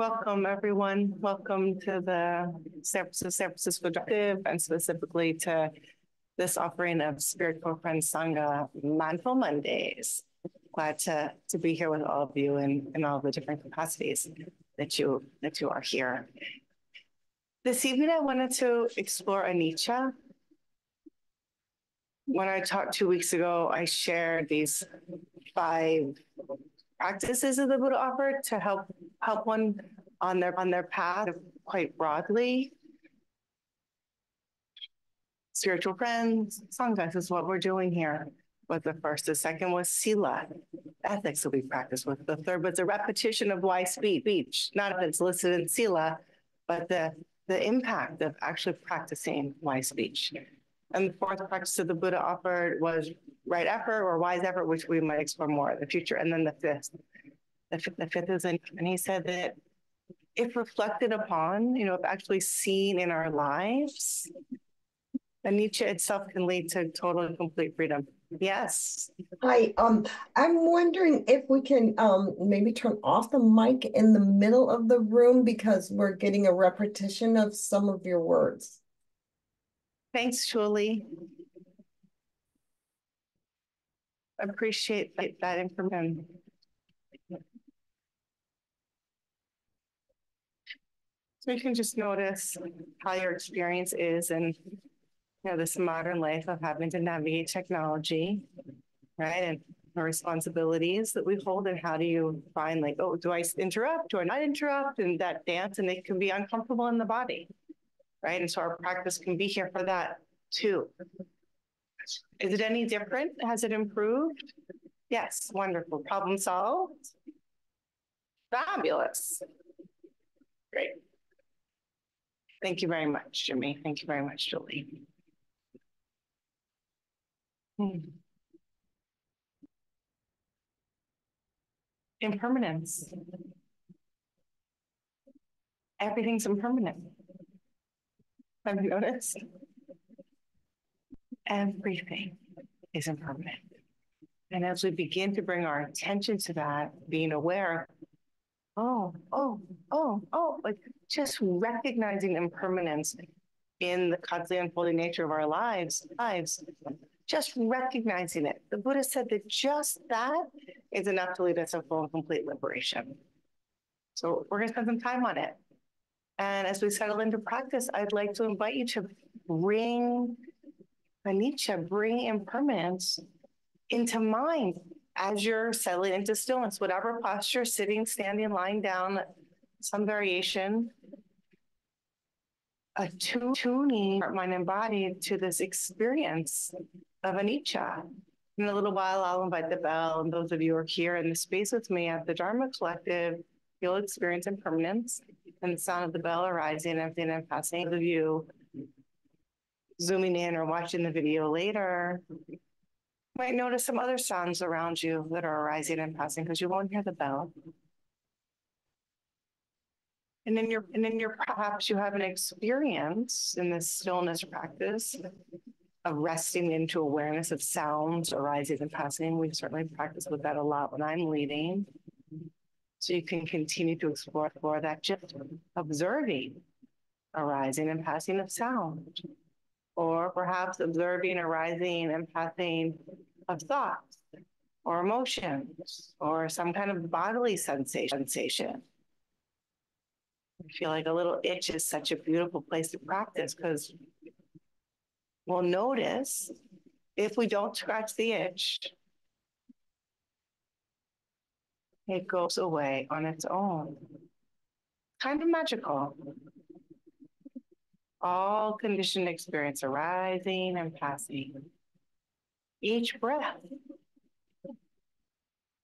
Welcome, everyone. Welcome to the San Francisco, San Francisco Dharma Collective and specifically to this offering of Spiritual Friends Sangha Mindful Mondays. Glad to, to be here with all of you in, in all the different capacities that you that you are here. This evening, I wanted to explore anicca. When I talked two weeks ago, I shared these five practices that the Buddha offered to help help one on their on their path quite broadly. Spiritual friends, sanghas is what we're doing here. Was the first. The second was sila, ethics that we practice with. The third was a repetition of wise speech, not if it's listed in sila, but the the impact of actually practicing wise speech. And the fourth practice that the Buddha offered was right effort or wise effort, which we might explore more in the future. And then the fifth, the fifth, the fifth is, and he said that if reflected upon, you know, if actually seen in our lives, anicca itself can lead to total and complete freedom. Yes. Hi, um, I'm wondering if we can um maybe turn off the mic in the middle of the room because we're getting a repetition of some of your words. Thanks, Julie. Appreciate that, that information. So you can just notice how your experience is in you know this modern life of having to navigate technology, right? And the responsibilities that we hold and how do you find like, oh, do I interrupt? Do I not interrupt? And that dance and it can be uncomfortable in the body right? And so our practice can be here for that too. Is it any different? Has it improved? Yes, wonderful. Problem solved? Fabulous. Great. Thank you very much, Jimmy. Thank you very much, Julie. Hmm. Impermanence. Everything's impermanent. Have you noticed? Everything is impermanent. And as we begin to bring our attention to that, being aware, oh, oh, oh, oh, like just recognizing impermanence in the constantly unfolding nature of our lives, lives, just recognizing it. The Buddha said that just that is enough to lead us to full and complete liberation. So we're going to spend some time on it. And as we settle into practice, I'd like to invite you to bring anicca, bring impermanence into mind as you're settling into stillness, whatever posture, sitting, standing, lying down, some variation, attuning mind and body to this experience of anicca. In a little while, I'll invite the bell, and those of you who are here in the space with me at the Dharma Collective, you'll experience impermanence and the sound of the bell arising and everything I'm passing. Of you zooming in or watching the video later might notice some other sounds around you that are arising and passing because you won't hear the bell. And in your and in your perhaps you have an experience in this stillness practice of resting into awareness of sounds arising and passing. We certainly practice with that a lot when I'm leading. So you can continue to explore, explore that just observing arising and passing of sound, or perhaps observing arising and passing of thoughts or emotions or some kind of bodily sensation. sensation. I feel like a little itch is such a beautiful place to practice because we'll notice if we don't scratch the itch, it goes away on its own. Kind of magical. All conditioned experience arising and passing. Each breath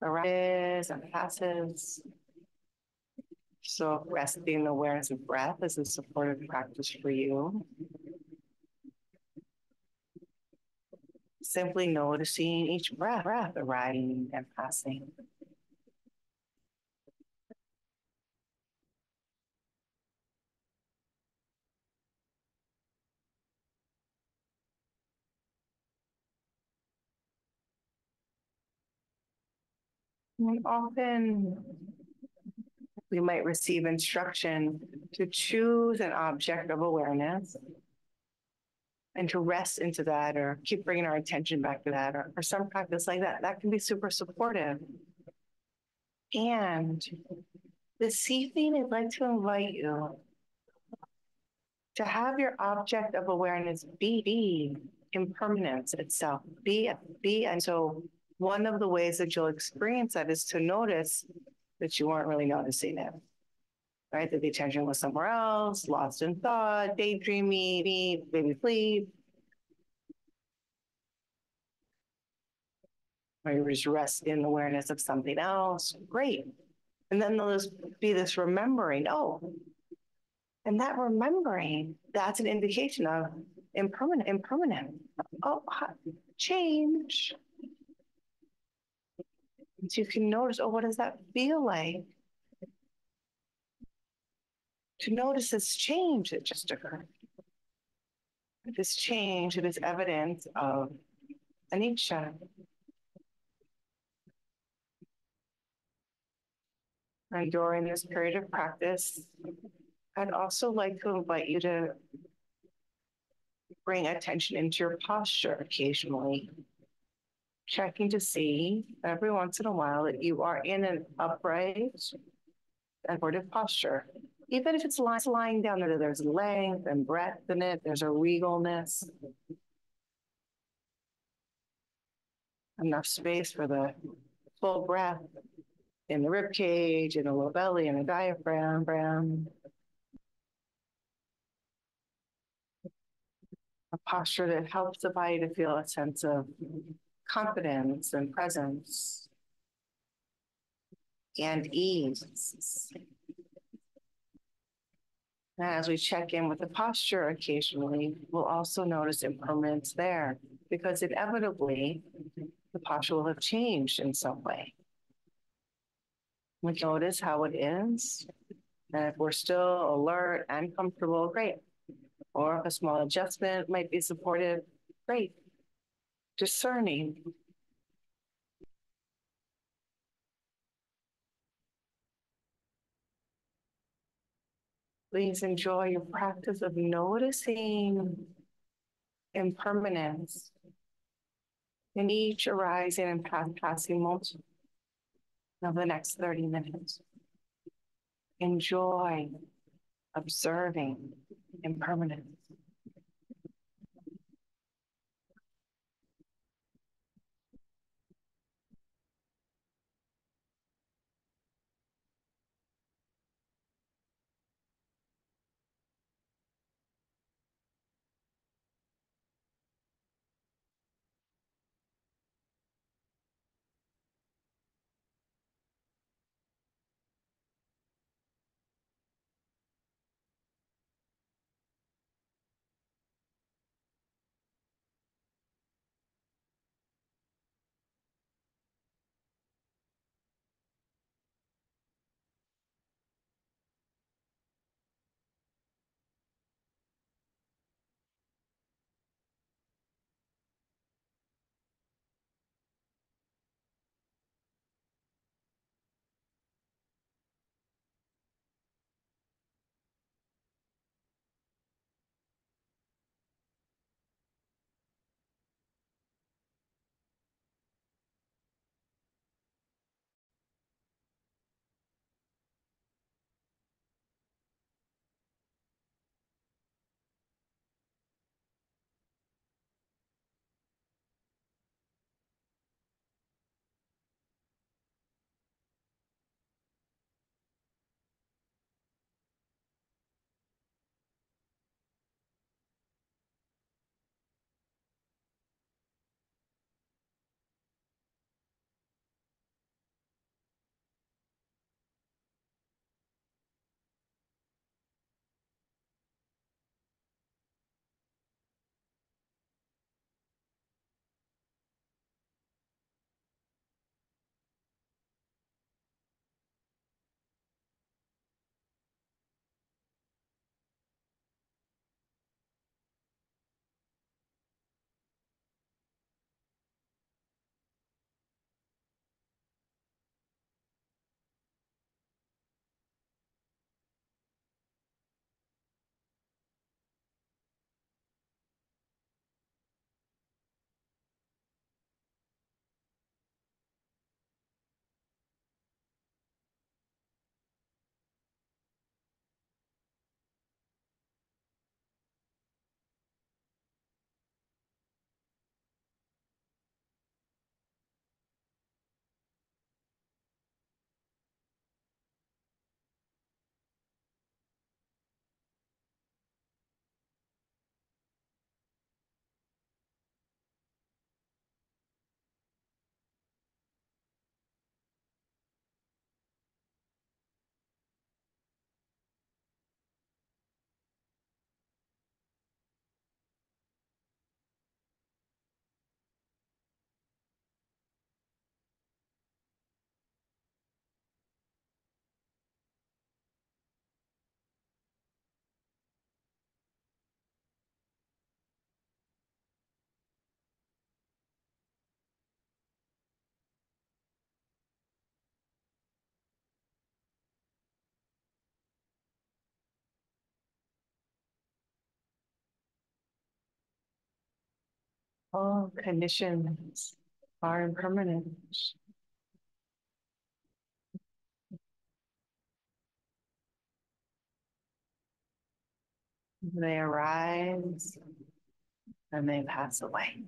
arises and passes. So resting awareness of breath is a supportive practice for you. Simply noticing each breath, breath arising and passing. And often we might receive instruction to choose an object of awareness and to rest into that or keep bringing our attention back to that or, or some practice like that. That can be super supportive. And this evening, I'd like to invite you to have your object of awareness be, be impermanence itself, be, be. And so one of the ways that you'll experience that is to notice that you weren't really noticing it. Right? That the attention was somewhere else, lost in thought, daydreaming, maybe sleep. Or you just rest in awareness of something else. Great. And then there'll just be this remembering, oh, and that remembering, that's an indication of impermanent, impermanent. Oh, change. You can notice, oh, what does that feel like? To notice this change that just occurred. This change that is evidence of anicca. And during this period of practice, I'd also like to invite you to bring attention into your posture occasionally, checking to see every once in a while that you are in an upright, abortive posture. Even if it's lying down there, there's length and breadth in it, there's a regalness. Enough space for the full breath in the rib cage, in the low belly, in the diaphragm. Brown. A posture that helps the body to feel a sense of confidence and presence and ease. As we check in with the posture occasionally, we'll also notice impermanence there because inevitably the posture will have changed in some way. We notice how it is. And if we're still alert and comfortable, great. Or a small adjustment might be supported, great. Discerning. Please enjoy your practice of noticing impermanence in each arising and passing moment of the next 30 minutes. Enjoy observing impermanence. All conditions are impermanent. They arise and they pass away.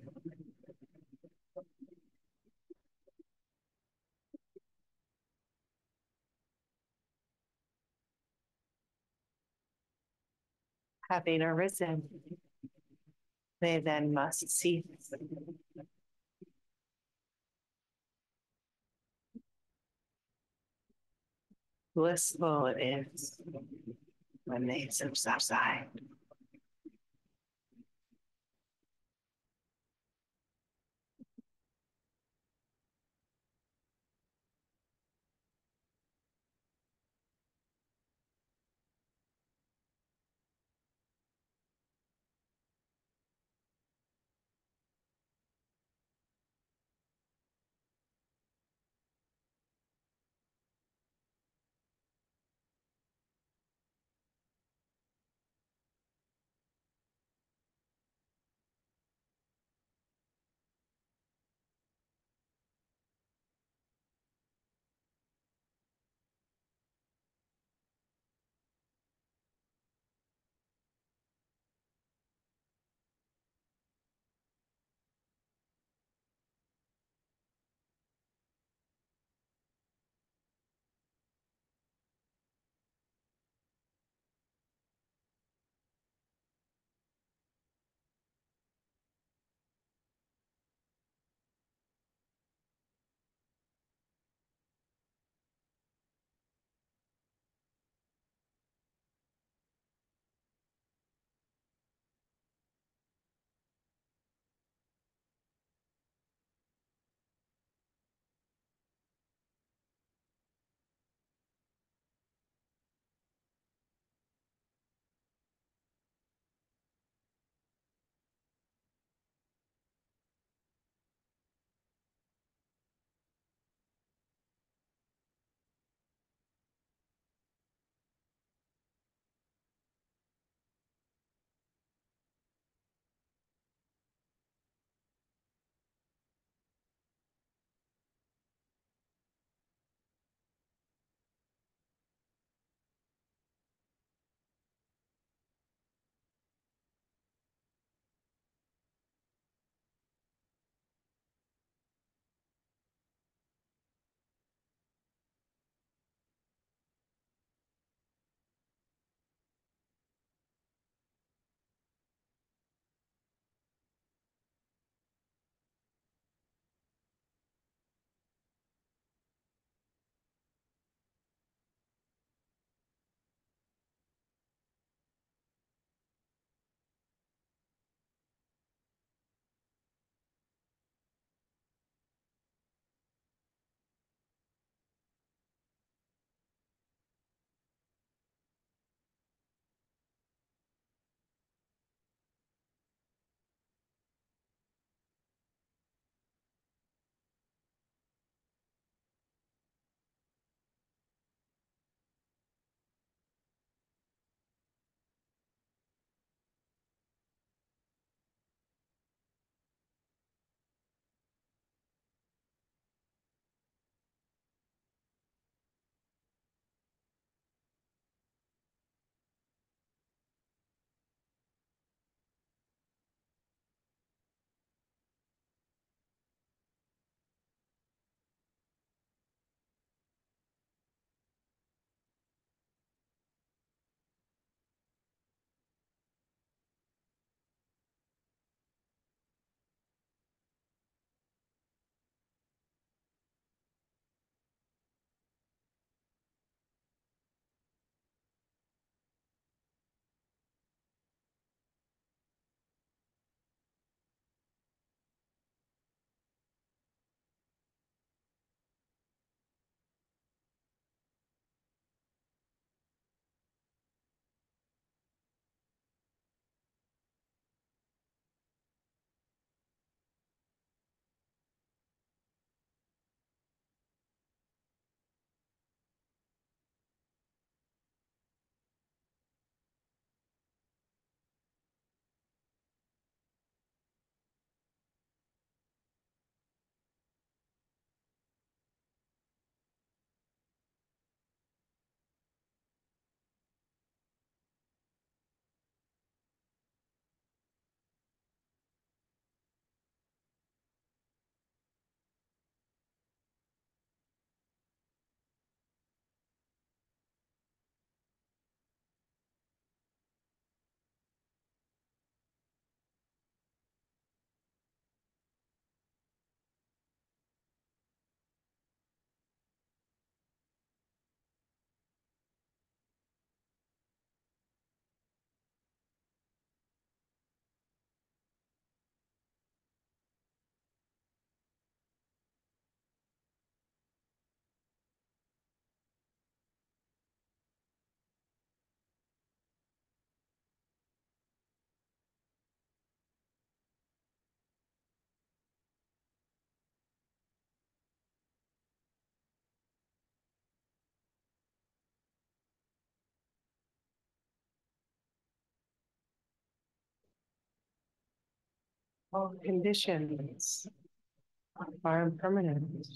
Having arisen, they then must cease. Blissful it is when they subside. All conditions are impermanent.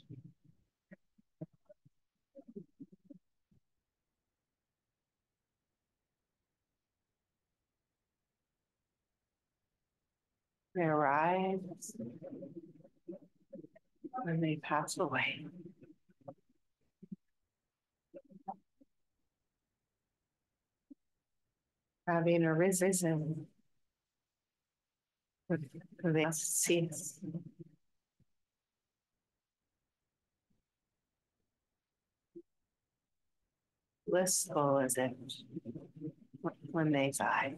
They arise and they pass away. Having arisen, cease. Blissful is it when they die.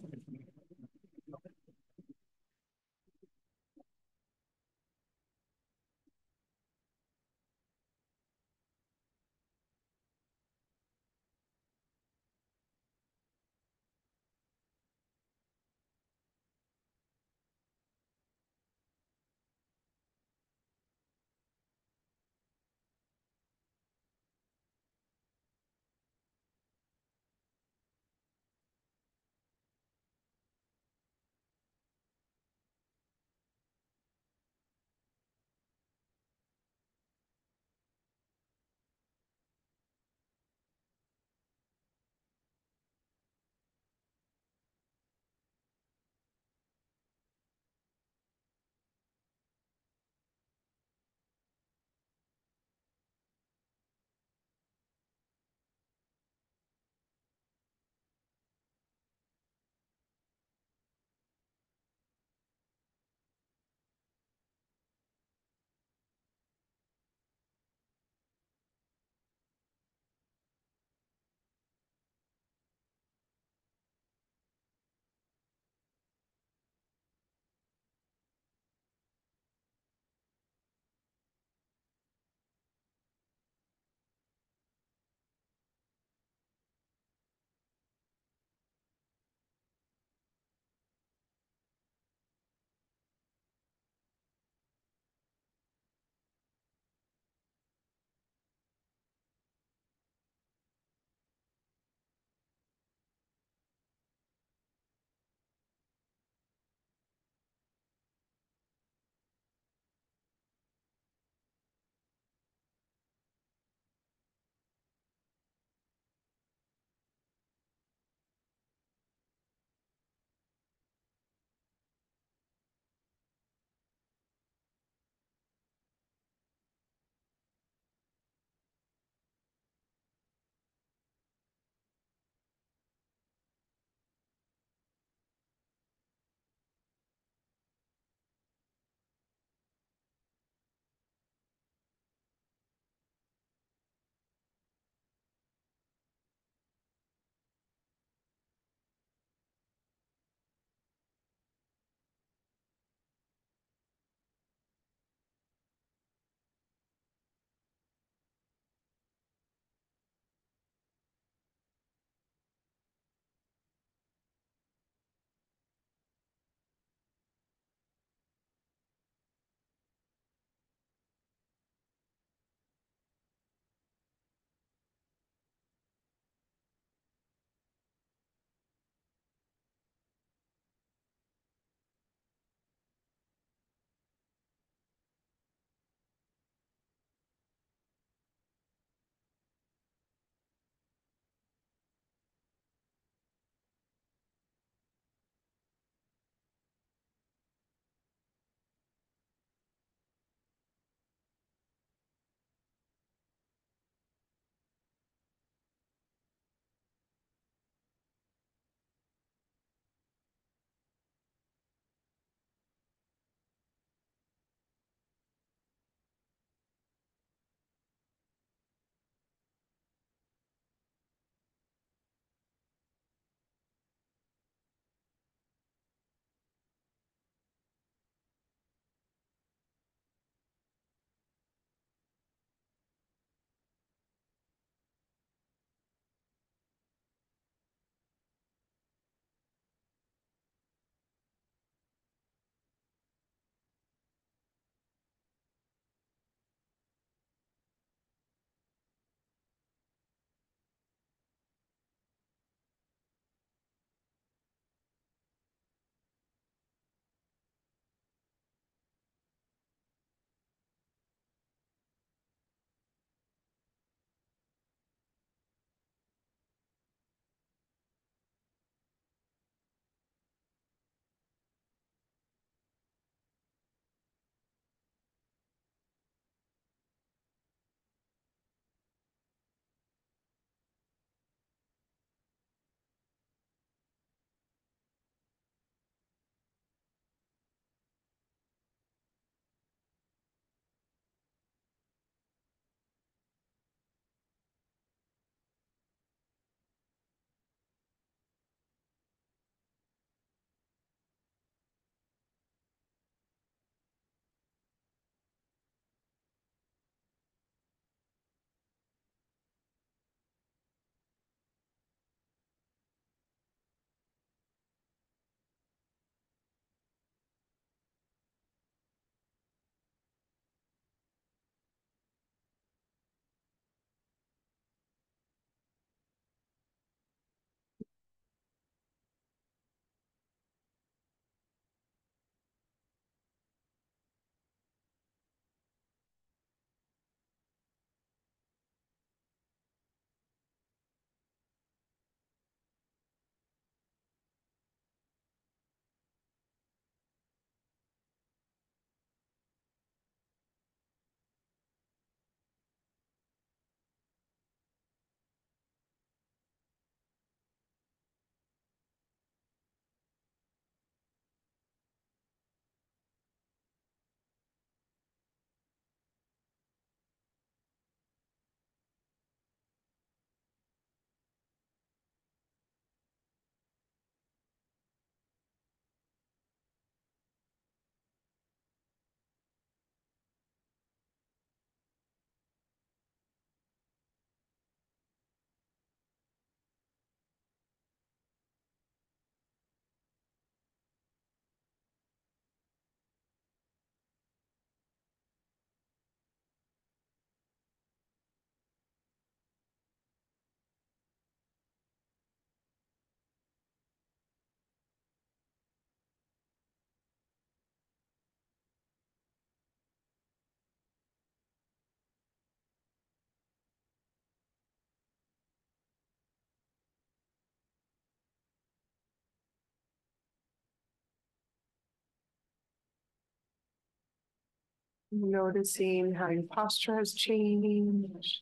Noticing how your posture has changed.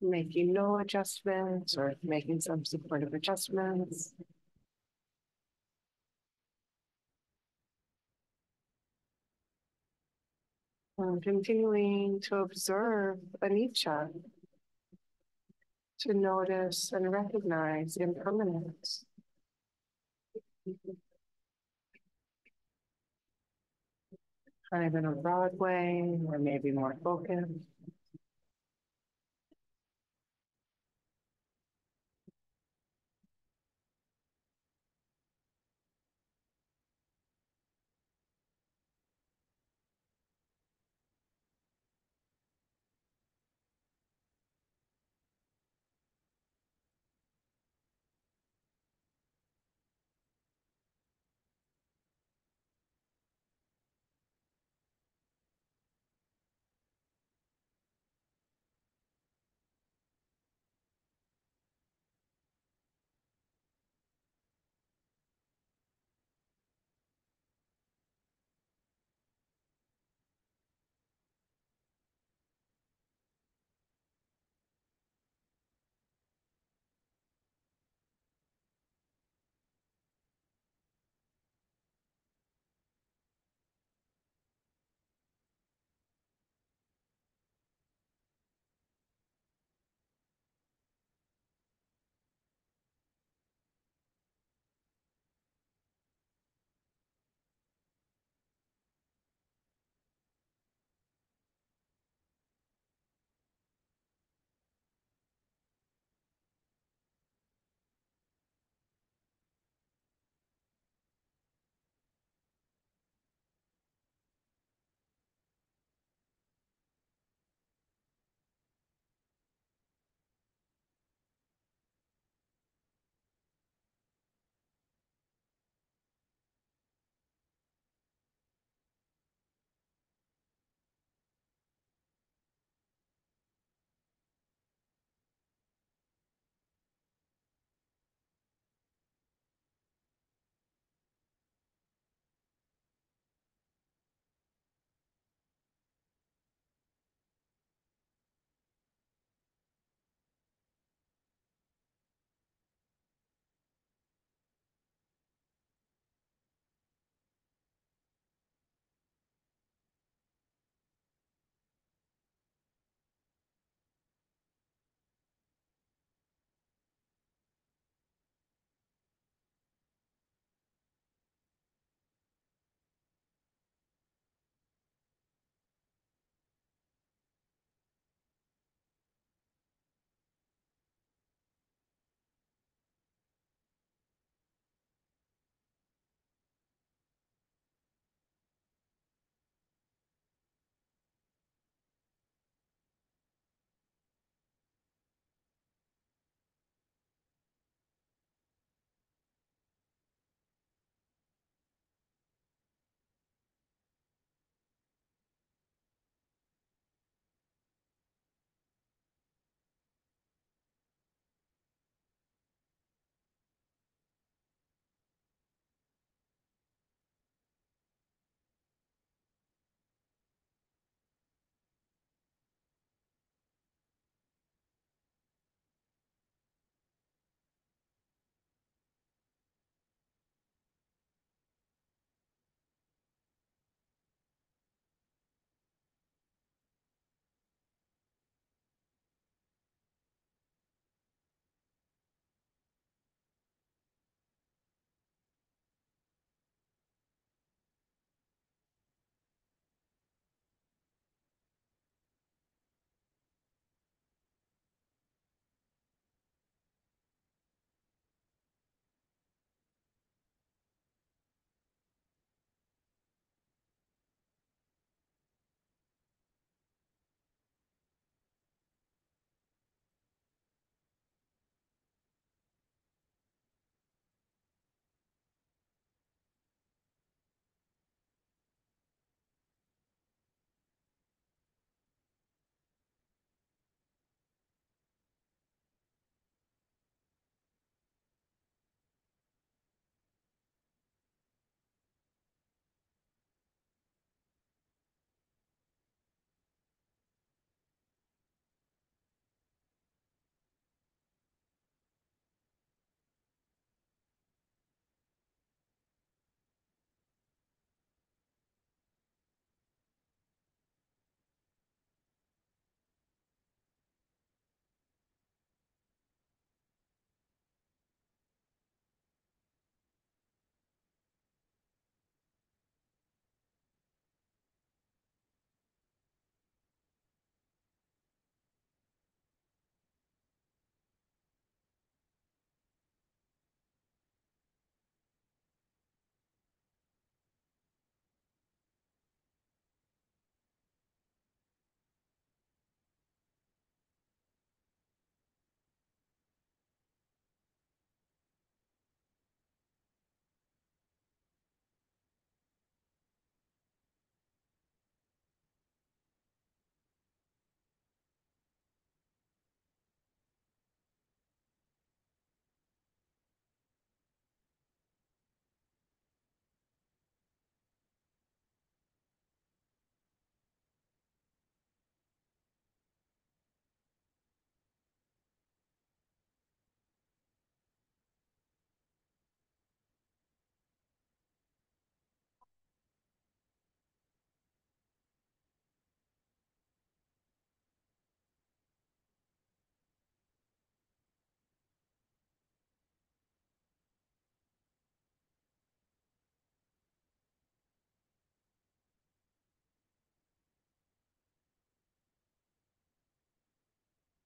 Making no adjustments or making some supportive adjustments. And continuing to observe anicca. To notice and recognize impermanence. Kind of in a broad way, or maybe more focused.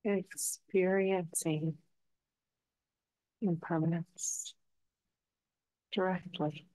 Experiencing impermanence directly.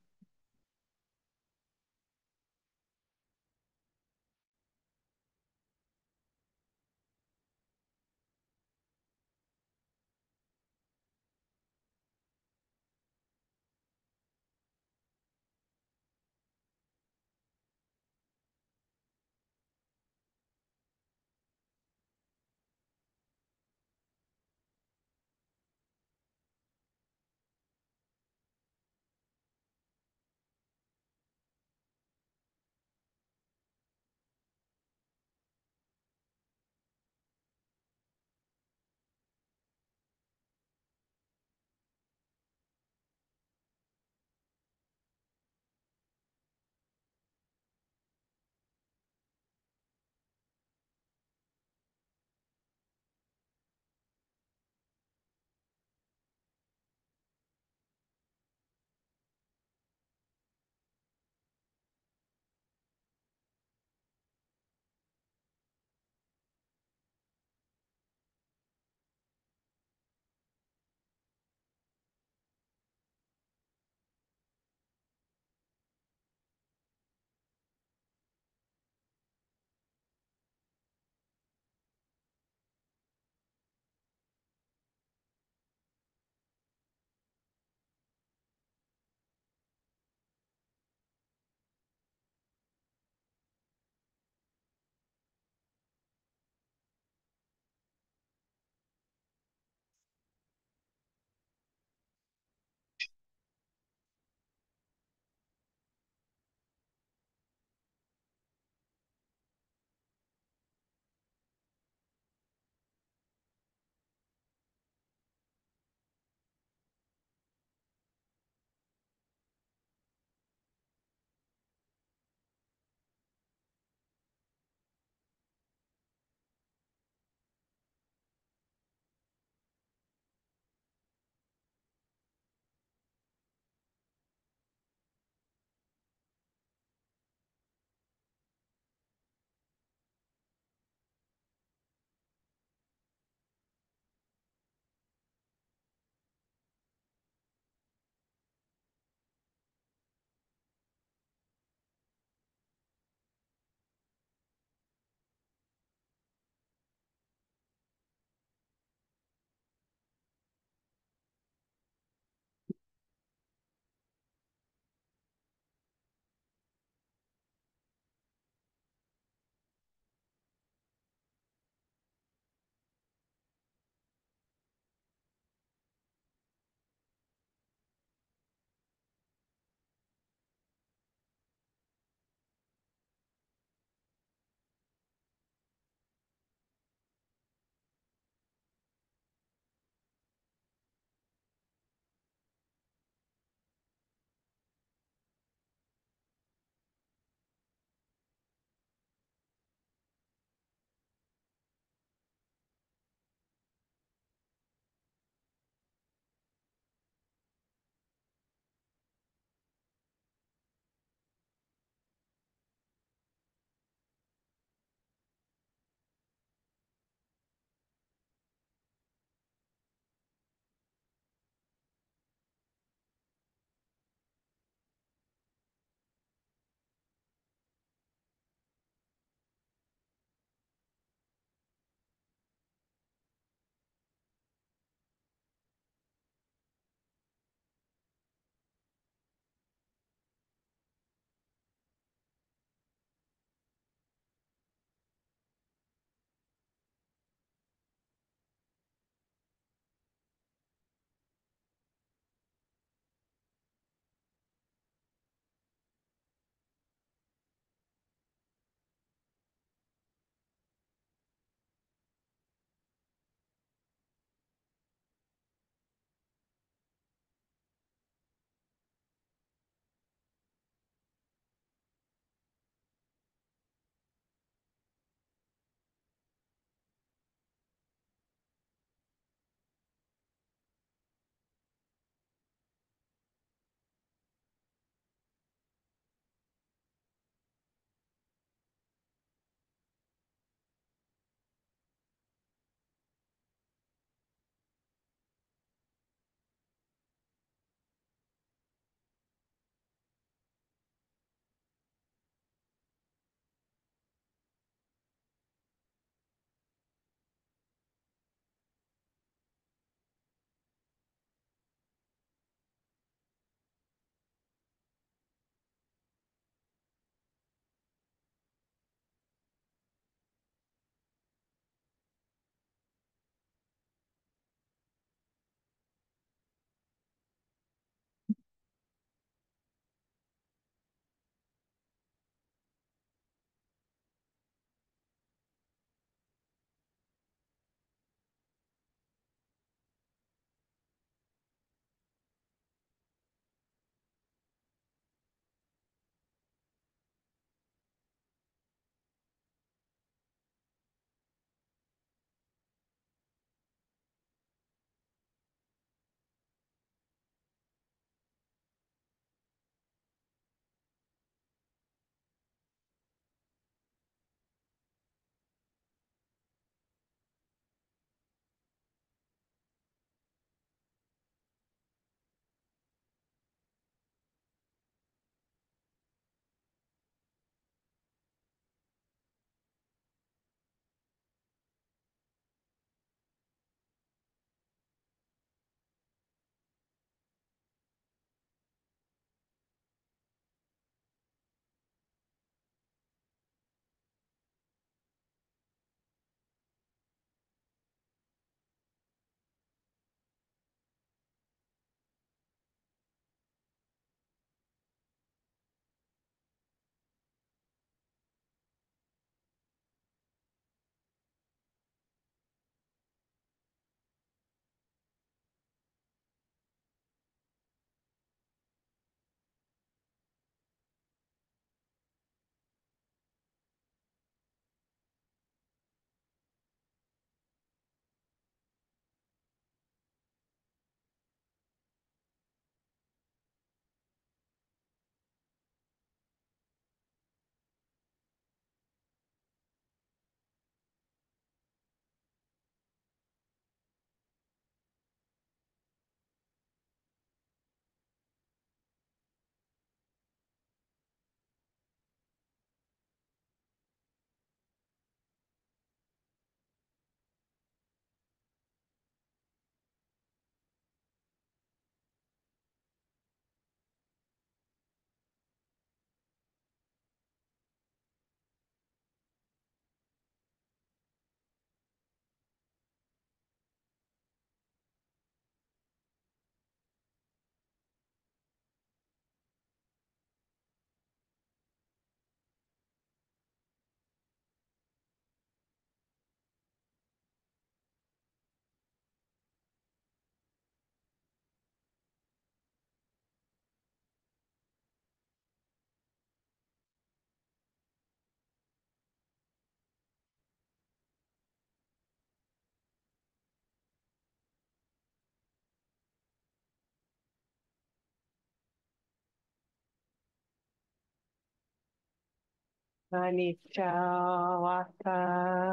Anicca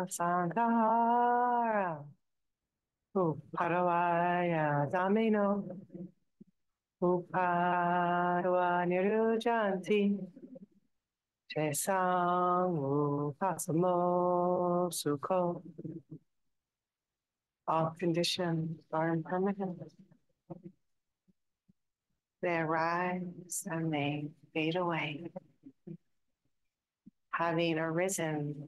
sankhara. Uparavaya damino. Uparawa nirujanti. Tesang upasamo sukho. All conditions are impermanent. They arise and they fade away. Having arisen,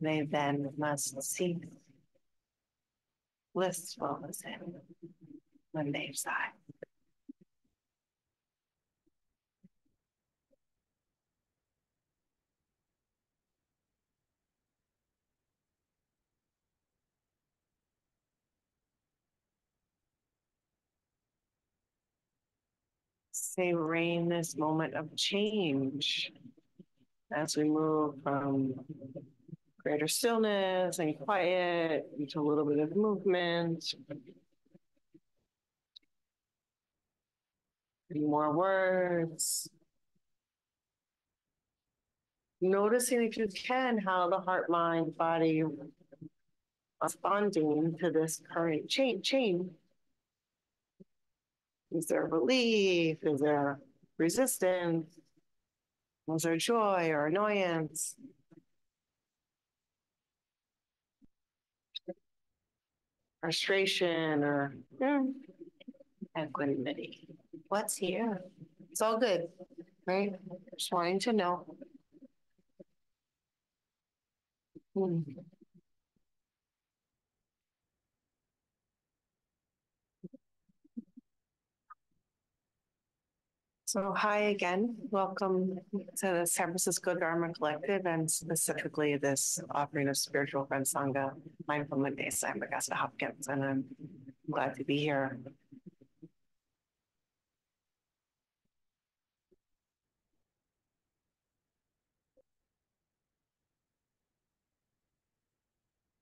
they then must cease. Blissful is it when they sigh. Savoring this moment of change as we move from greater stillness and quiet into a little bit of movement. More words. Noticing if you can how the heart, mind, body responding to this current change. change. Is there relief? Is there resistance? Was there joy or annoyance? Frustration or hmm, equanimity. What's here? It's all good, right? Just wanting to know. Hmm. So hi again, welcome to the San Francisco Dharma Collective and specifically this offering of Spiritual Friend Sangha Mindful Mondays. I'm Augusta Hopkins and I'm glad to be here.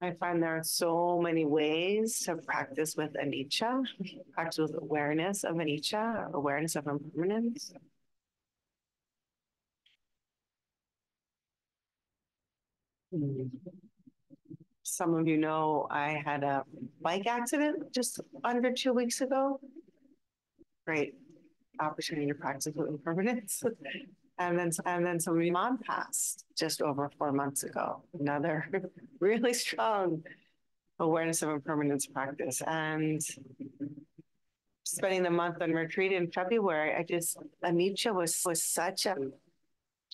I find there are so many ways to practice with anicca, practice with awareness of anicca, awareness of impermanence. Some of you know I had a bike accident just under two weeks ago. Great opportunity to practice with impermanence. And then, and then somebody mom passed just over four months ago. Another really strong awareness of impermanence practice. And spending the month on retreat in February, I just, Anicca was, was such a,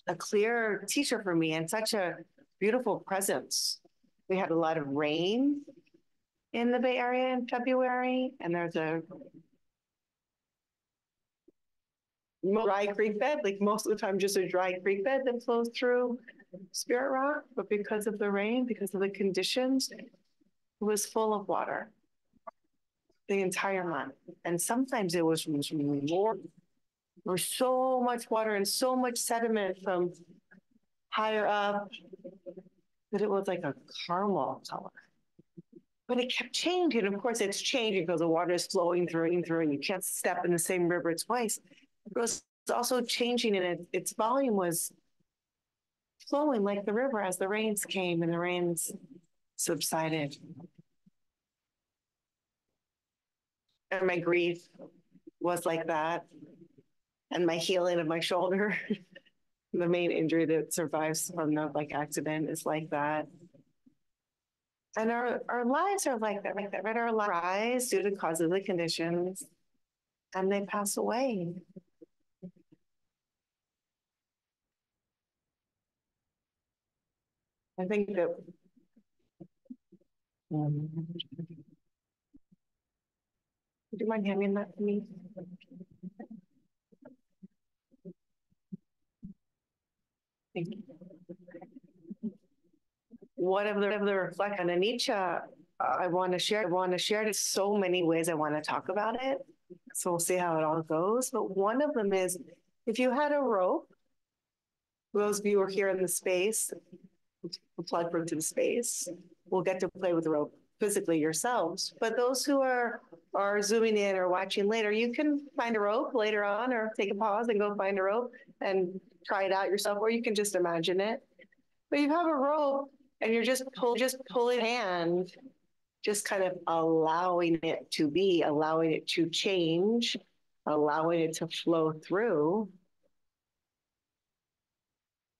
a clear teacher for me and such a beautiful presence. We had a lot of rain in the Bay Area in February, and there's a dry creek bed, like most of the time just a dry creek bed that flows through Spirit Rock, but because of the rain, because of the conditions, it was full of water the entire month. And sometimes it was more, there was so much water and so much sediment from higher up that it was like a caramel color. But it kept changing. Of course, it's changing because the water is flowing through and through, and you can't step in the same river twice was also changing and it, its volume was flowing like the river as the rains came and the rains subsided. And my grief was like that. And my healing of my shoulder, the main injury that survives from the like accident is like that. And our, our lives are like that, like that, right? Our lives rise due to causes of the conditions and they pass away. I think that. Um, would you mind handing that to me? Thank you. Whatever the, the reflect on anicca, I want to share. I want to share it. So many ways I want to talk about it. So we'll see how it all goes. But one of them is if you had a rope, those of you who are here in the space, plug into the space will get to play with the rope physically yourselves. But those who are are zooming in or watching later, you can find a rope later on or take a pause and go find a rope and try it out yourself, or you can just imagine it. But you have a rope and you're just pull, just pulling hand, just kind of allowing it to be, allowing it to change, allowing it to flow through.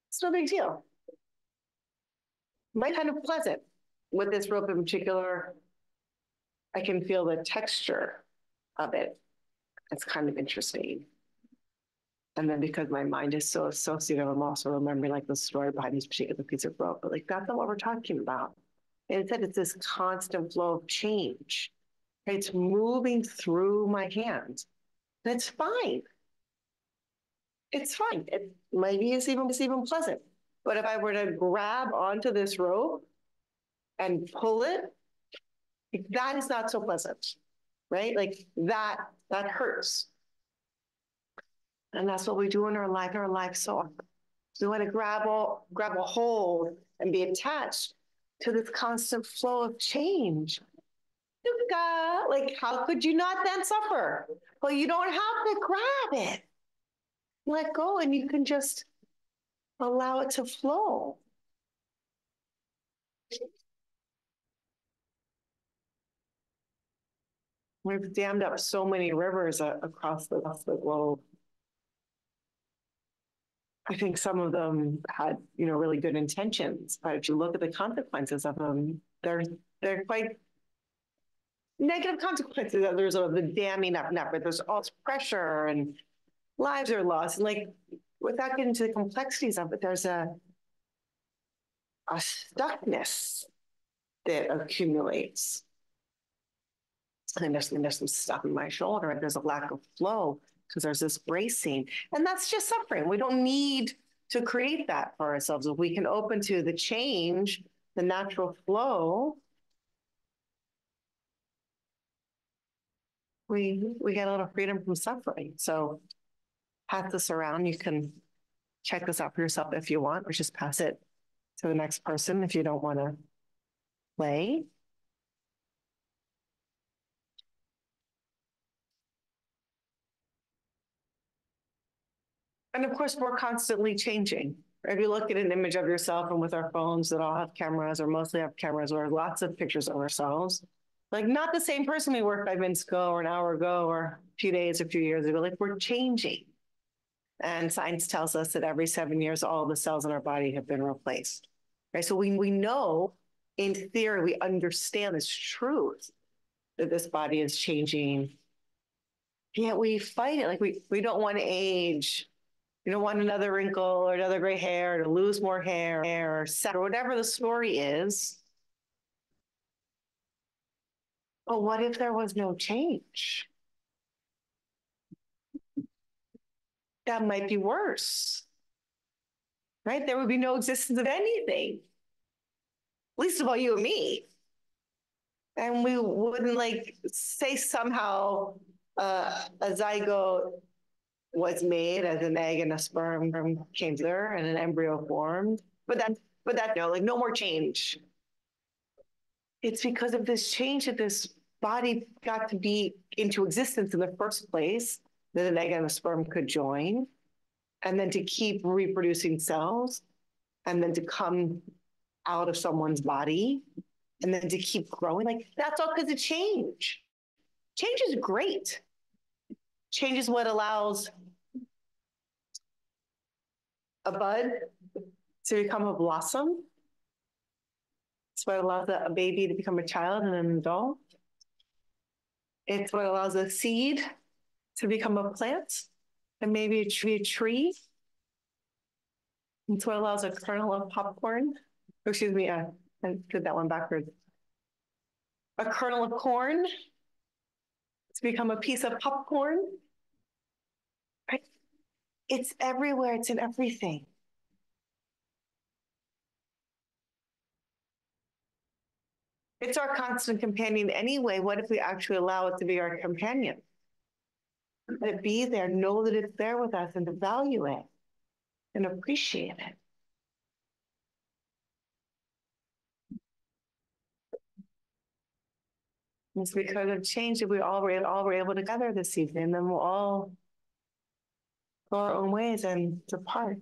It's no big deal. Might kind of pleasant with this rope in particular. I can feel the texture of it. It's kind of interesting. And then because my mind is so associative, I'm also remembering like the story behind this particular piece of rope. But like that's not what we're talking about. Instead, it's this constant flow of change. It's moving through my hands. That's fine. It's fine. It maybe it's even it's even pleasant. But if I were to grab onto this rope and pull it, that is not so pleasant, right? Like that that hurts. And that's what we do in our life, in our life so often. we want to grab a, grab a hold and be attached to this constant flow of change. Like, how could you not then suffer? Well, you don't have to grab it. Let go and you can just allow it to flow. We've dammed up so many rivers uh, across the, across the globe. I think some of them had, you know, really good intentions, but if you look at the consequences of them, they're they're quite negative consequences as a result of the damming up network. There's all this pressure and lives are lost. And like without getting to the complexities of it, there's a a stuckness that accumulates. And there's, and there's some stuff in my shoulder, and there's a lack of flow because there's this bracing. And that's just suffering. We don't need to create that for ourselves. If we can open to the change, the natural flow, we we get a little freedom from suffering. So pass this around. You can check this out for yourself if you want, or just pass it to the next person if you don't want to play. And of course, we're constantly changing. If you look at an image of yourself and with our phones that all have cameras or mostly have cameras or lots of pictures of ourselves, like not the same person we were five minutes ago or an hour ago or a few days, a few years ago, like we're changing. And science tells us that every seven years, all the cells in our body have been replaced. Right. So we, we know in theory, we understand this truth that this body is changing. Yet we fight it like we, we don't want to age. We don't want another wrinkle or another gray hair to lose more hair hair or, or whatever the story is. But what if there was no change? That might be worse. Right? There would be no existence of anything, least of all you and me. And we wouldn't like say somehow uh, a zygote was made as an egg and a sperm came there and an embryo formed. But that, but that, no, like no more change. It's because of this change that this body got to be into existence in the first place, that an egg and a sperm could join, and then to keep reproducing cells, and then to come out of someone's body, and then to keep growing. Like that's all because of change. Change is great. Change is what allows a bud to become a blossom. It's what allows a baby to become a child and an adult. It's what allows a seed to become a plant and maybe a tree. A tree. It's what allows a kernel of popcorn. Oh, excuse me, uh, I did that one backwards. A kernel of corn to become a piece of popcorn. Right? It's everywhere, it's in everything. It's our constant companion anyway. What if we actually allow it to be our companion? Let it be there, know that it's there with us and to value it and appreciate it. It's because of change that we all were, all were able to gather this evening, then we'll all go our own ways and depart.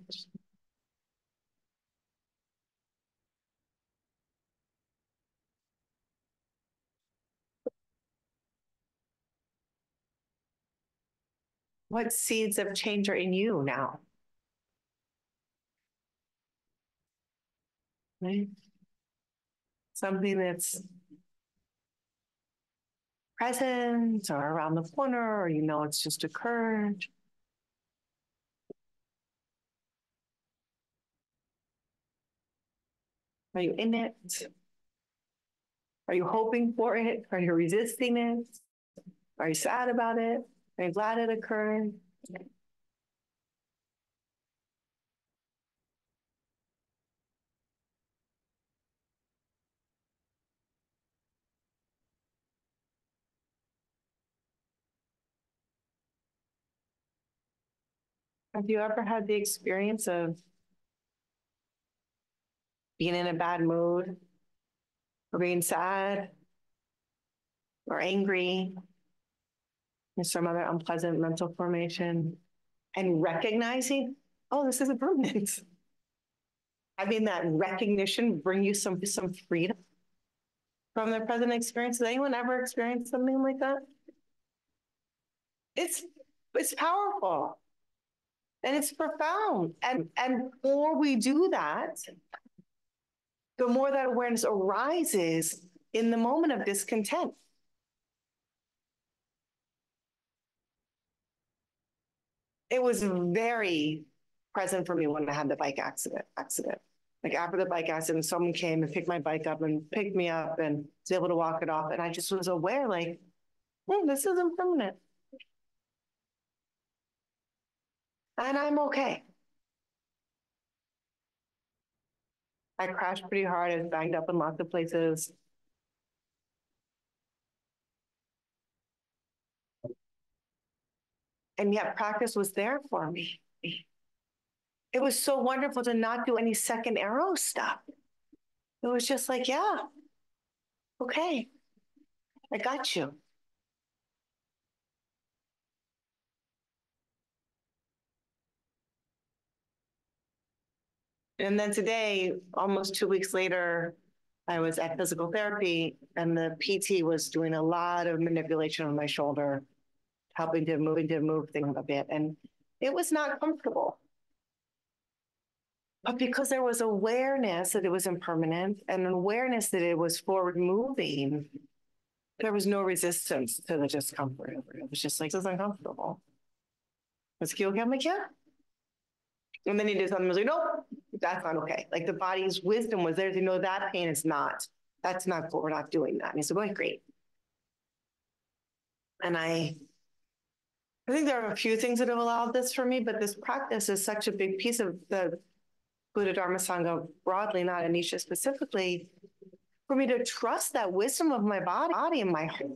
What seeds of change are in you now? Right? Something that's present or around the corner, or you know it's just occurred. Are you in it? Are you hoping for it? Are you resisting it? Are you sad about it? You glad it occurred? Have you ever had the experience of being in a bad mood or being sad or angry some other unpleasant mental formation and recognizing, oh, this isn't permanent. Having that recognition bring you some some freedom from the present experience. Has anyone ever experienced something like that? It's it's powerful and it's profound. And and more we do that, the more that awareness arises in the moment of discontent. It was very present for me when I had the bike accident. Accident. Like after the bike accident, someone came and picked my bike up and picked me up and was able to walk it off. And I just was aware, like, oh, this isn't permanent. And I'm okay. I crashed pretty hard. I was banged up in lots of places. And yet practice was there for me. It was so wonderful to not do any second arrow stuff. It was just like, yeah, okay, I got you. And then today, almost two weeks later, I was at physical therapy and the PT was doing a lot of manipulation on my shoulder, helping to moving to move things a bit. And it was not comfortable. But because there was awareness that it was impermanent and an awareness that it was forward moving, there was no resistance to the discomfort. It was just like, this is uncomfortable. Let's go again. Like. And then he did something, was like, nope, that's not okay. Like the body's wisdom was there to know that pain is not, that's not what we're not doing that. And he said, well, great. And I, I think there are a few things that have allowed this for me, but this practice is such a big piece of the Buddha Dharma Sangha broadly, not anicca specifically, for me to trust that wisdom of my body, and my heart,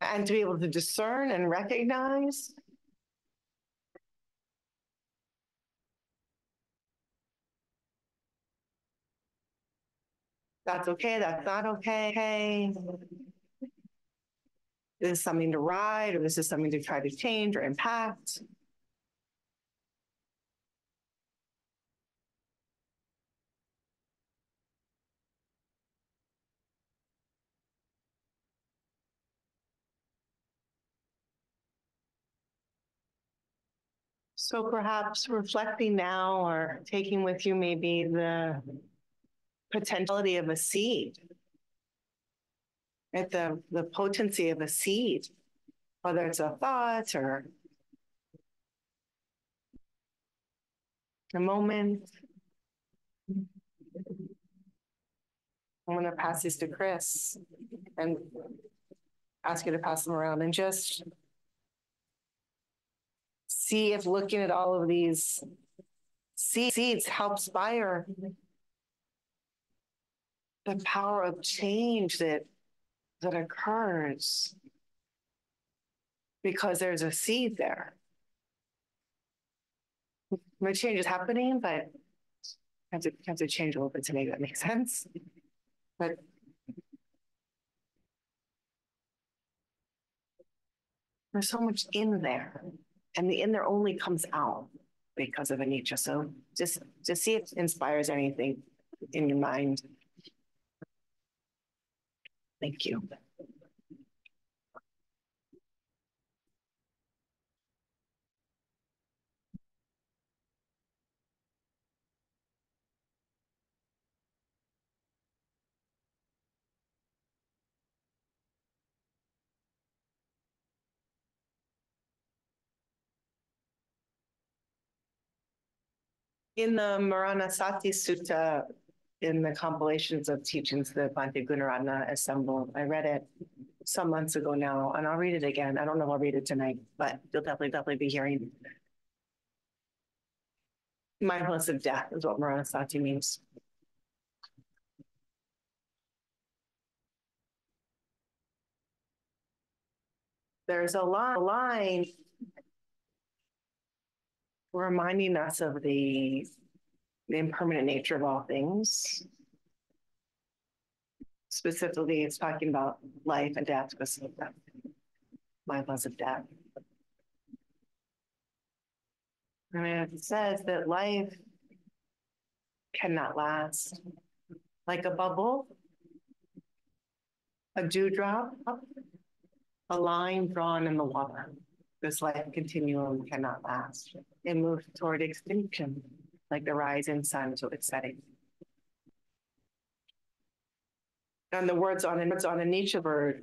and to be able to discern and recognize that's okay, that's not okay. This is something to ride, or is this is something to try to change or impact. So perhaps reflecting now or taking with you maybe the potentiality of a seed, at the, the potency of a seed, whether it's a thought or a moment. I'm going to pass these to Chris and ask you to pass them around and just see if looking at all of these seeds helps inspire the power of change that that occurs because there's a seed there. The change is happening, but have to have to change a little bit to make that make sense. But there's so much in there, and the in there only comes out because of anicca. So just just see if it inspires anything in your mind. Thank you. In the Maranasati Sutta, in the compilations of teachings that Bhante Gunaratana assembled, I read it some months ago now, and I'll read it again. I don't know if I'll read it tonight, but you'll definitely, definitely be hearing. Mindfulness of death is what Maranasati means. There's a li- line reminding us of the the impermanent nature of all things. Specifically, it's talking about life and death, because of that mindfulness of death. Mean, it says that life cannot last like a bubble, a dewdrop, a line drawn in the water. This life continuum cannot last. It moves toward extinction, like the rising sun to its setting. And the words on words on anicca bird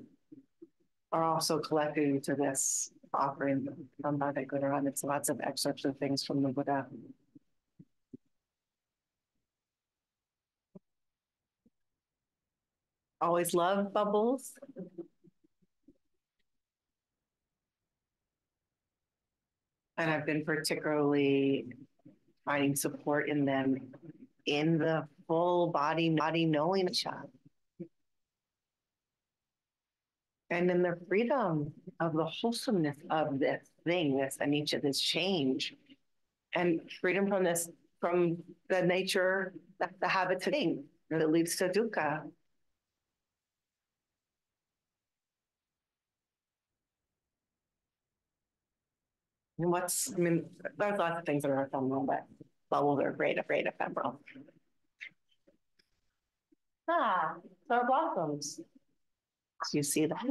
are also collected into this offering from Bhante Gunaran. It's lots of excerpts of things from the Buddha. Always love bubbles. And I've been particularly finding support in them in the full body, body knowing shot. And in the freedom of the wholesomeness of this thing, this anicca, this change, and freedom from this, from the nature, the, the habit thing that leads to dukkha. And what's, I mean, there's lots of things that are ephemeral, but bubbles are great, great ephemeral. Ah, are blossoms. Do you see that?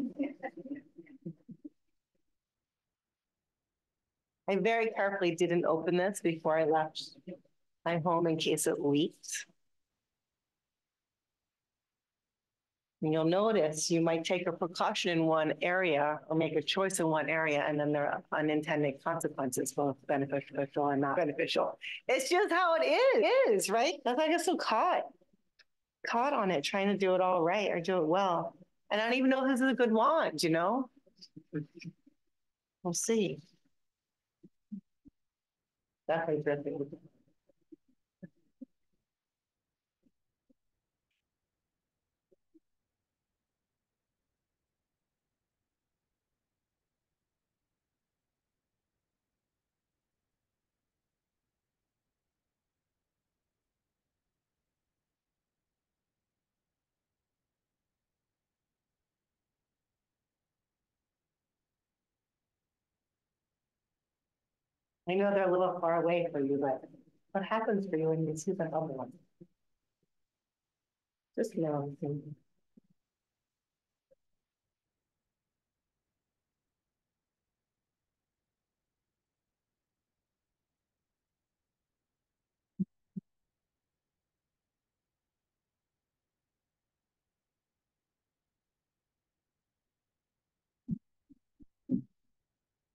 I very carefully didn't open this before I left my home in case it leaked. And you'll notice you might take a precaution in one area or make a choice in one area, and then there are unintended consequences, both beneficial and not beneficial. It's just how it is, is right? That's why I get so caught, caught on it, trying to do it all right or do it well. And I don't even know if this is a good wand, you know? We'll see. Definitely I know they're a little far away for you, but what happens for you when you see the other one? Just know.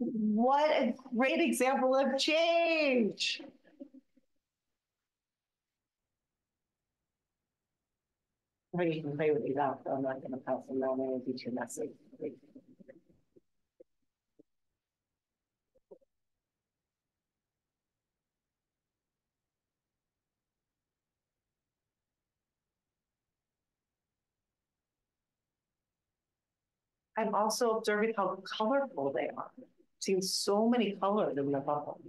What a great example of change. You can play with out, I'm not gonna pass them down, it'll be too messy. I'm also observing how colorful they are. Seeing so many colors in the bubble.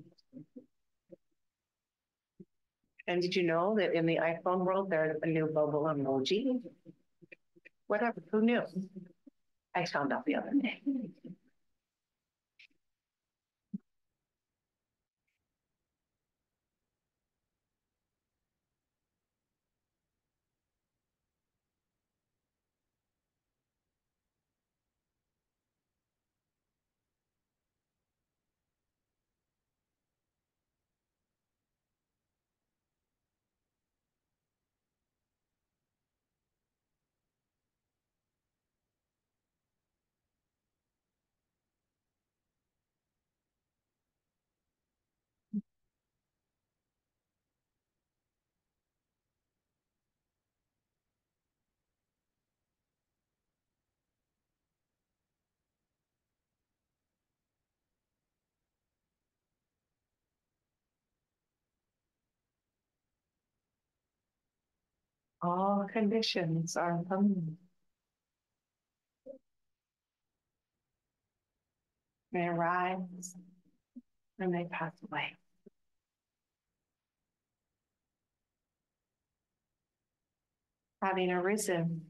And did you know that in the iPhone world, there's a new bubble emoji? Whatever, who knew? I found out the other day. All conditions are permanent. They arise and they pass away. Having arisen,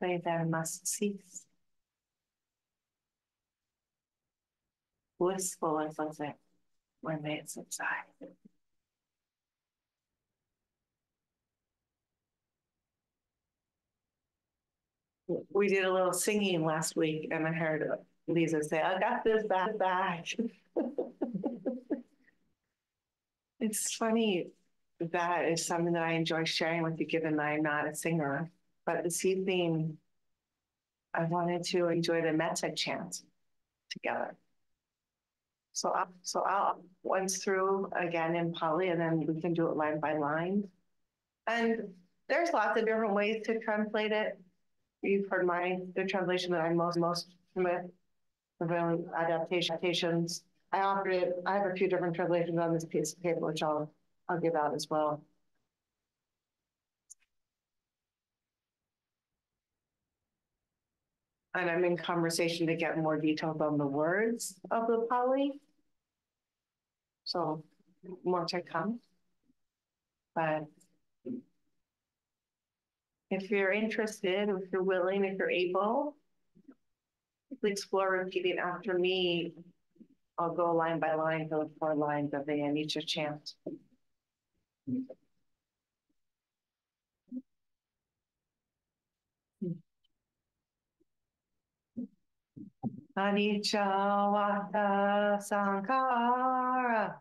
they then must cease. Blissful was it when they subside. We did a little singing last week and I heard uh, Lisa say, I got this back back. It's funny, that is something that I enjoy sharing with you, given that I'm not a singer. But this evening, I wanted to enjoy the metta chant together. So I'll, so I'll once through again in Pali and then we can do it line by line. And there's lots of different ways to translate it. You've heard my, the translation that I'm most, most familiar prevailing adaptations. I offered it, I have a few different translations on this piece of paper, which I'll, I'll give out as well. And I'm in conversation to get more details on the words of the Pali. So more to come. But if you're interested, if you're willing, if you're able, please explore repeating after me. I'll go line by line, those four lines of the Anicca chant. Anicca Vata Sankhara.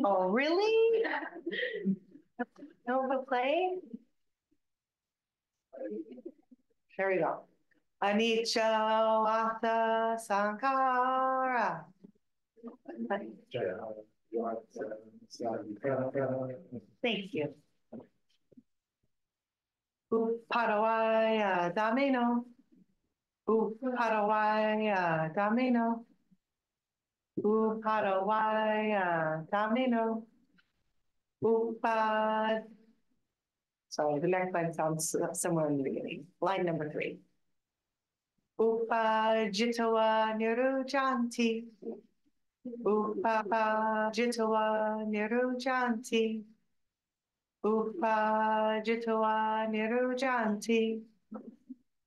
Oh, really? Nova play? Here we go. Anicca Vata Sankhara. Thank you. Upadawaya Damino. Upadawaya Damino. Upadawaya Damino. Upad. Sorry, the next line sounds somewhere in the beginning. Line number three. Upajitawa Nirujanti. Upajitawa Nirujanti. Upajitawa Nirujanti.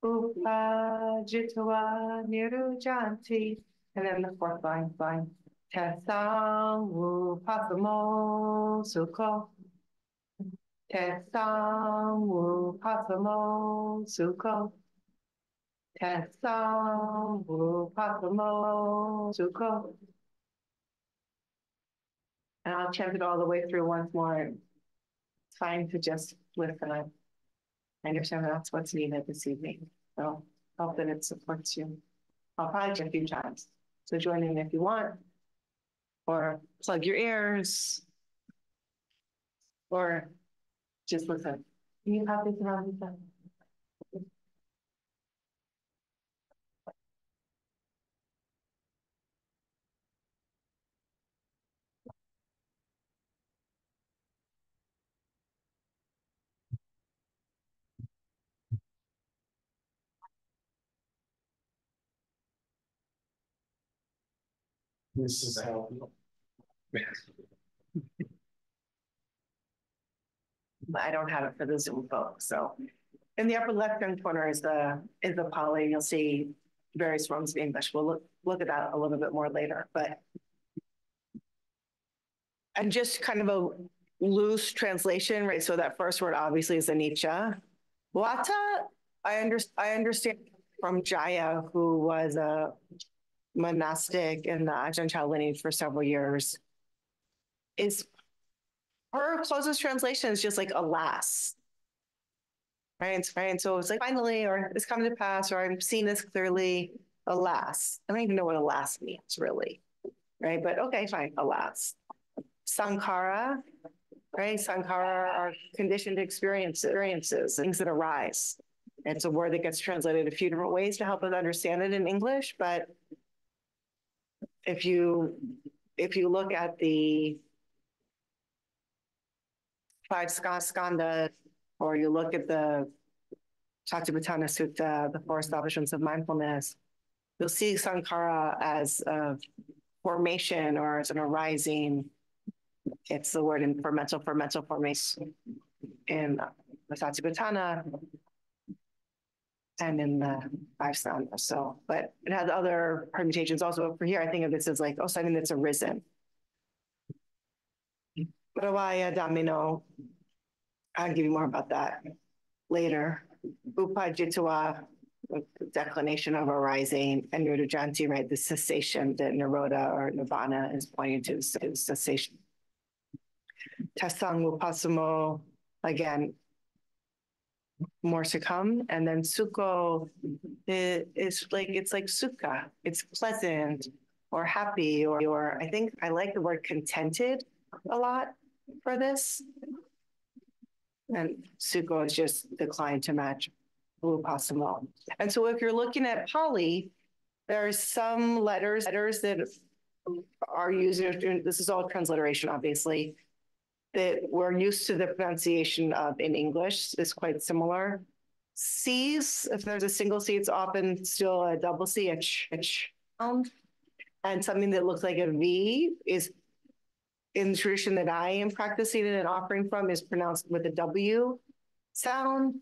Upajitawa Nirujanti. And then the fourth line, line. Tesang Upasamo Sukho. Tesang Upasamo Sukho. Tesang Upasamo Sukho. And I'll chant it all the way through once more. It's fine to just listen. I understand that's what's needed this evening. So hope that it supports you. I'll probably a few times. So join in if you want, or plug your ears, or just listen. Do you have this around you? This is how. I don't have it for the Zoom folks, so. In the upper left-hand corner is the, is the Pali, you'll see various forms of English. We'll look, look at that a little bit more later, but. And just kind of a loose translation, right? So that first word obviously is Anicca. Vata, I under, I understand from Jaya, who was a monastic in the Ajahn Chah lineage for several years, is her closest translation is just like alas. Right, right. So it's like finally, or it's coming to pass, or I'm seeing this clearly. Alas, I don't even know what alas means really, right? But okay, fine. Alas, sankara, right? Sankara are conditioned experiences, experiences, things that arise. It's a word that gets translated a few different ways to help us understand it in English, but if you if you look at the five ska- skandha, or you look at the Satipatthana Sutta, the four establishments of mindfulness, you'll see Sankara as a formation or as an arising. It's the word in for mental for mental formation in the Satipatthana and in the five skandhas. So, but it has other permutations also. For here, I think of this as like, oh, something that's arisen. Ravaya uh, Damino. I'll give you more about that later. Upajitwa, declination of arising, and Nirujanti, right? The cessation that Nirodha or Nirvana is pointing to, is cessation. Tasang Upasamo, again, more to come. And then Sukho i- is like, it's like sukha. it's pleasant or happy, or, or I think I like the word contented a lot for this. And Sukho is just declined to match blue Upasamo. And so if you're looking at Pali, there are some letters, letters that are used, this is all transliteration, obviously, that we're used to the pronunciation of in English is quite similar. C's, if there's a single C, it's often still a double C, a ch, a ch sound. And something that looks like a V is in the tradition that I am practicing and offering from is pronounced with a W sound.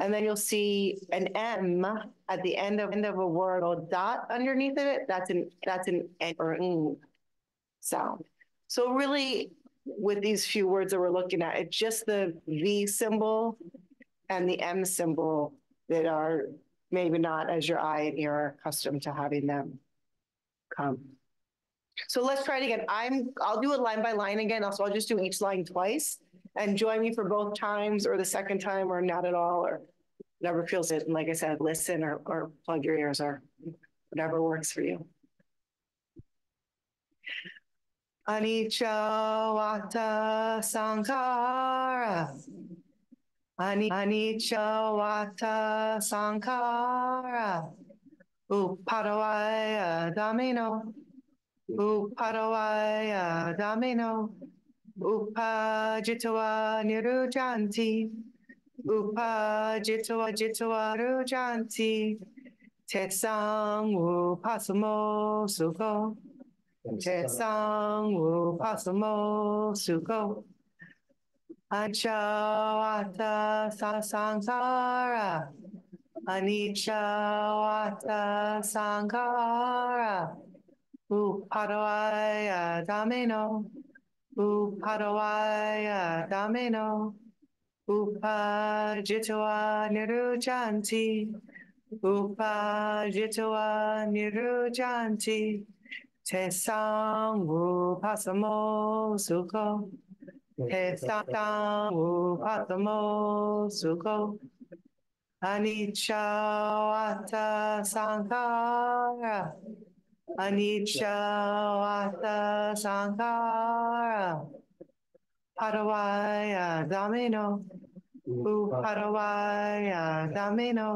And then you'll see an M at the end of end of a word or dot underneath of it. That's an that's an N or ng sound. So really, with these few words that we're looking at, it's just the V symbol and the M symbol that are maybe not as your eye and ear are accustomed to having them come. So let's try it again. I'm I'll do it line by line again. Also, I'll just do each line twice and join me for both times or the second time or not at all or whatever feels it. And like I said, listen or, or plug your ears or whatever works for you. Anicca Vata Sankara. Ani- Anicca Vata Sankara. Upadavaya Damino. Upadavaya Damino. Upajitwa Nirujanti. Upajitwa Jitwa Nirujanti. Tesang Upasamo Sukho. 切桑无帕什摩苏勾，安乔瓦塔萨桑萨拉，安尼乔瓦塔桑卡拉，乌帕多瓦亚达梅诺，乌帕多瓦亚达梅诺，乌帕吉托瓦尼鲁詹提，乌帕吉托瓦尼鲁詹提。Tesang Upasamo Sukho. Anicca Sankara. Anicca Sankara. Upadavaya Damino. Upadavaya Damino. Upajitwa Nirujanti. Upajitwa Nirujanti. Tesang Upasamo Sukho. Tesang Upasamo Sukho. Anicca Vata Sankara. Anicca Vata Sankara. Padavaya Damino. Upadavaya Damino.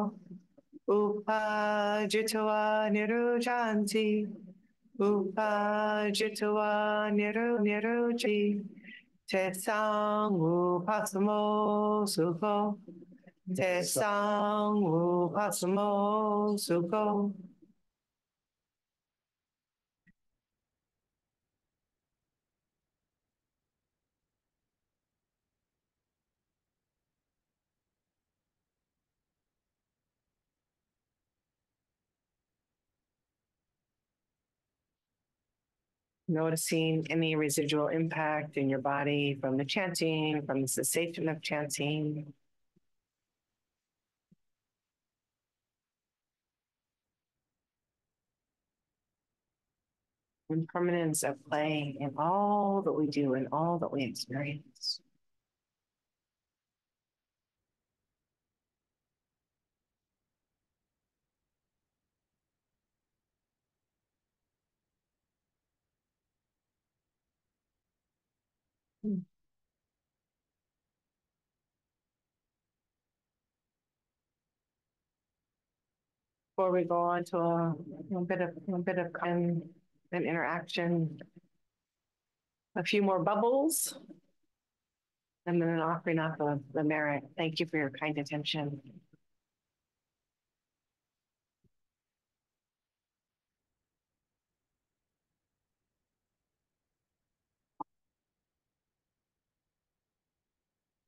Upajitwa Nirujanti. Upajitwa Niru Nirujanti. Tesang Upasamo Sukho. Tesang Upasamo Sukho. Noticing any residual impact in your body from the chanting, from the cessation of chanting. Impermanence of play in all that we do and all that we experience. Before we go on to a, bit of a bit of um, an interaction, a few more bubbles. And then an offering up of the merit. Thank you for your kind attention.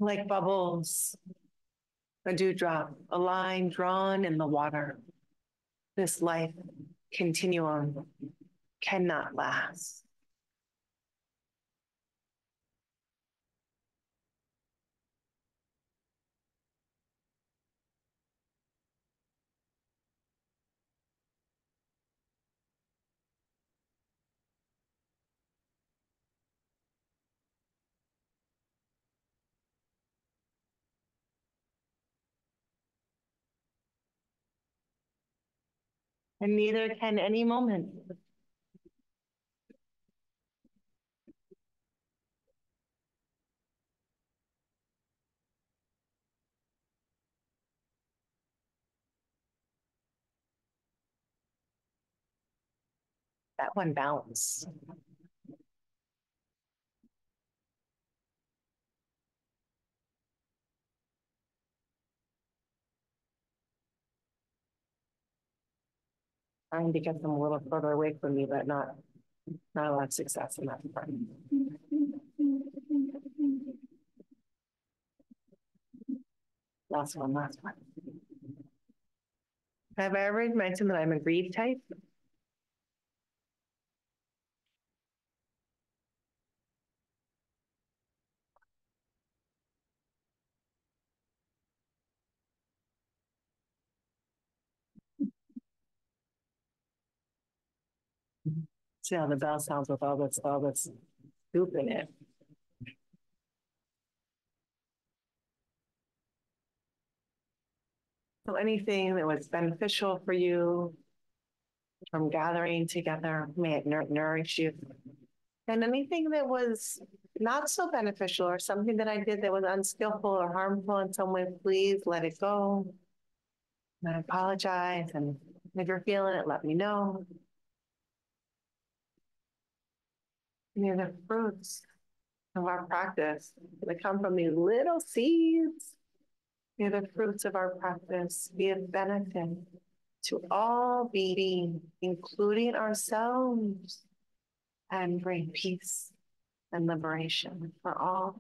Like bubbles, a dewdrop, a line drawn in the water. This life continuum cannot last. And neither can any moment. That one bounced. Trying to get them a little further away from me, but not, not a lot of success in that part. Last one, last one. Have I ever mentioned that I'm a greed type? See how the bell sounds with all this, all this goop in it. So anything that was beneficial for you from gathering together, may it nour- nourish you. And anything that was not so beneficial or something that I did that was unskillful or harmful in some way, please let it go. And I apologize. And if you're feeling it, let me know. These are the fruits of our practice. They come from these little seeds. They're the fruits of our practice. Be of benefit to all being, including ourselves, and bring peace and liberation for all.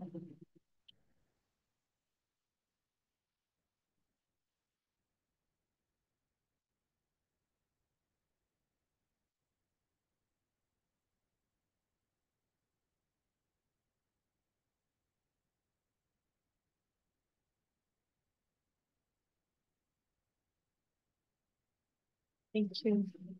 Thank you.